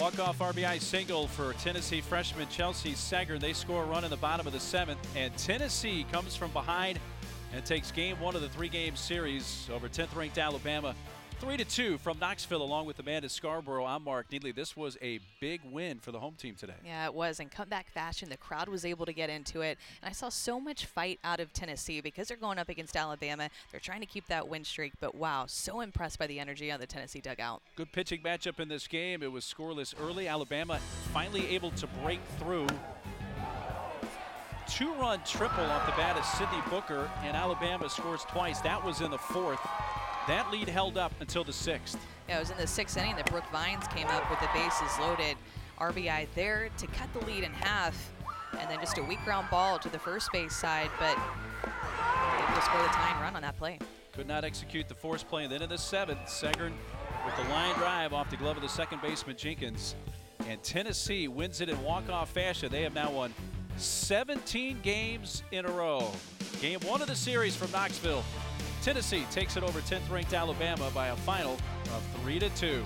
Walk-off RBI single for Tennessee freshman Chelsea Seggern. They score a run in the bottom of the seventh, and Tennessee comes from behind and takes game one of the three-game series over 10th-ranked Alabama. 3 to 2 from Knoxville, along with Amanda Scarborough. I'm Mark Neely. This was a big win for the home team today. Yeah, it was. In comeback fashion, the crowd was able to get into it. And I saw so much fight out of Tennessee because they're going up against Alabama. They're trying to keep that win streak. But wow, so impressed by the energy on the Tennessee dugout. Good pitching matchup in this game. It was scoreless early. Alabama finally able to break through two run triple off the bat of Sydney Booker, and Alabama scores twice. That was in the fourth. That lead held up until the sixth. Yeah, it was in the sixth inning that Brooke Vines came up with the bases loaded. RBI there to cut the lead in half, and then just a weak ground ball to the first base side, but able to score the tying run on that play. Could not execute the force play. And then in the seventh, Seggern with the line drive off the glove of the second baseman Jenkins. And Tennessee wins it in walk-off fashion. They have now won 17 games in a row. Game one of the series from Knoxville. Tennessee takes it over 10th ranked Alabama by a final of 3 to 2.